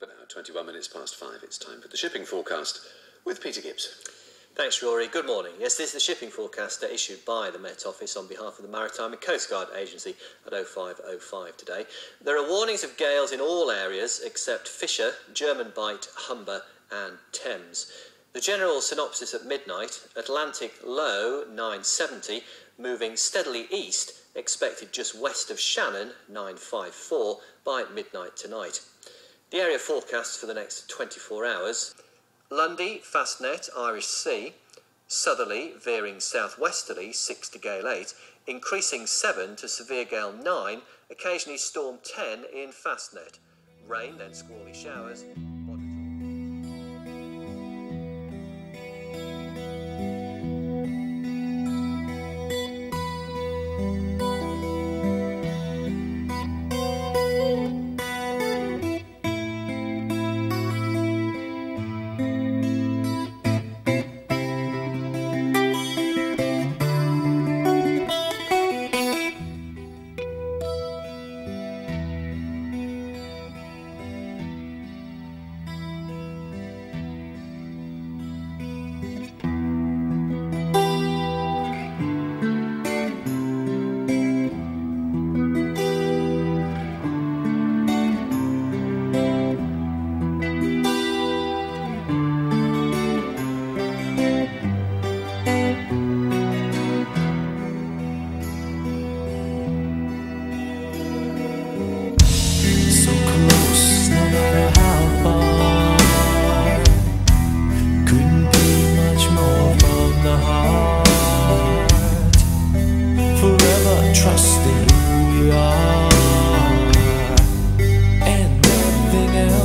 But now, 21 minutes past five, it's time for the shipping forecast with Peter Gibbs. Thanks, Rory. Good morning. Yes, this is the shipping forecast issued by the Met Office on behalf of the Maritime and Coast Guard Agency at 0505 today. There are warnings of gales in all areas except Fisher, German Bight, Humber, and Thames. The general synopsis at midnight Atlantic low 970, moving steadily east, expected just west of Shannon 954 by midnight tonight. The area forecast for the next 24 hours Lundy, Fastnet, Irish Sea. Southerly, veering southwesterly, 6 to gale 8, increasing 7 to severe gale 9, occasionally storm 10 in Fastnet. Rain, then squally showers.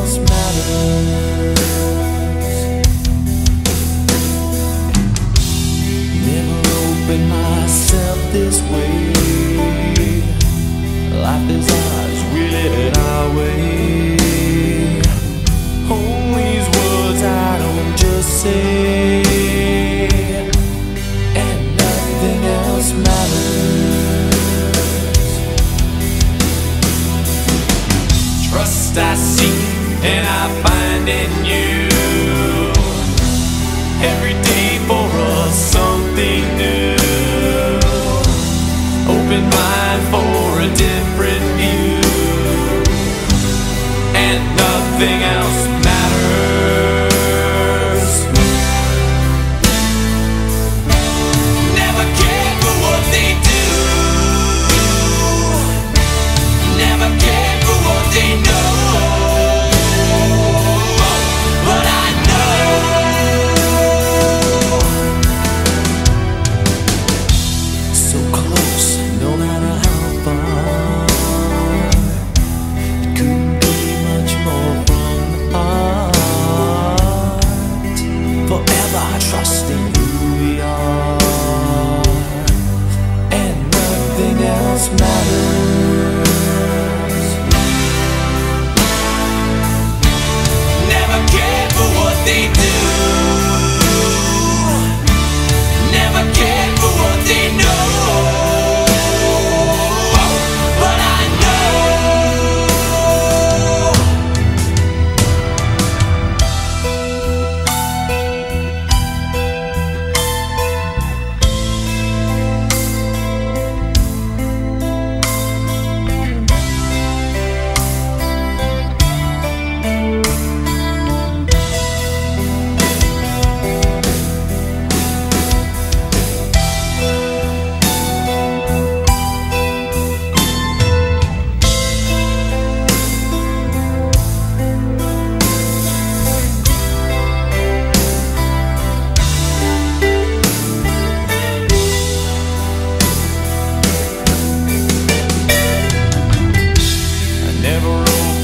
Nothing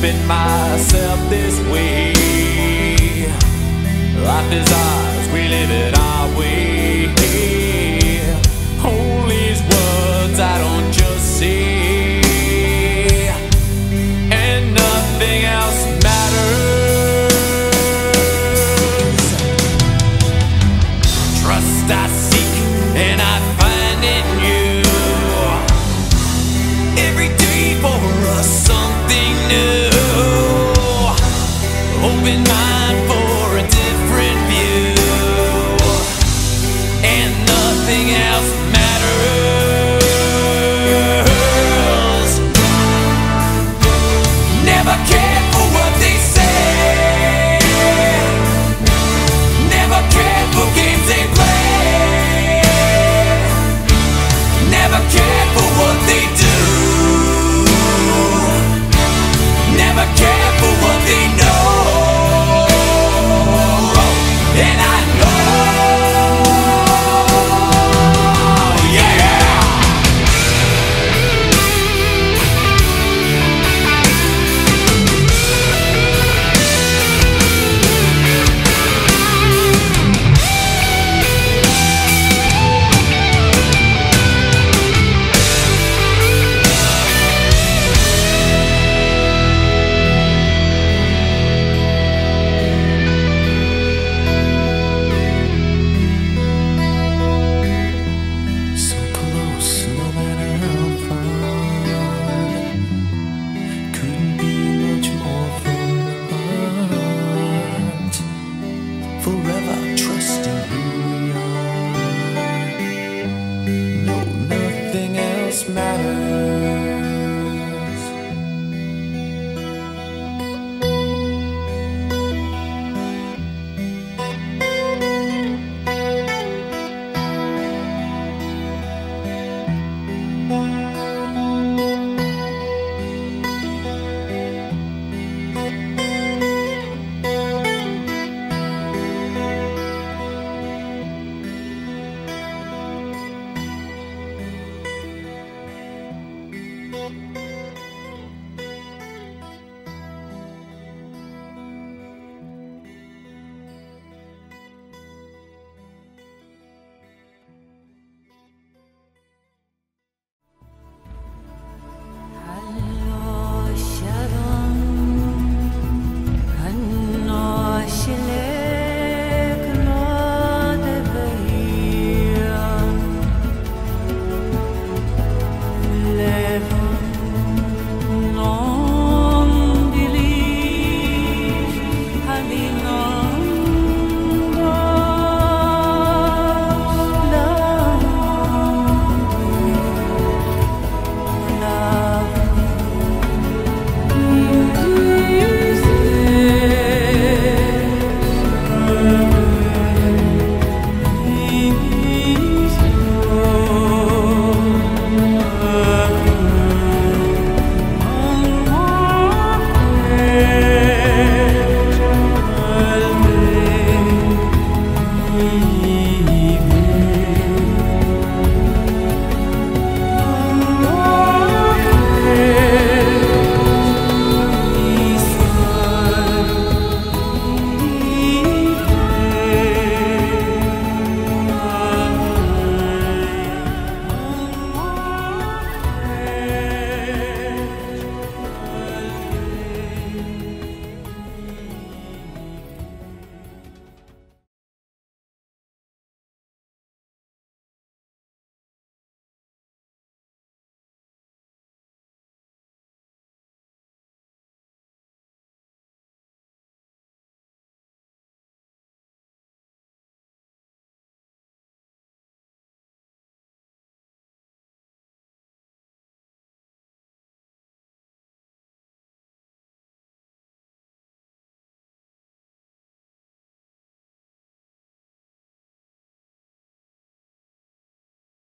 opened myself this way. Life is ours, we live it our way.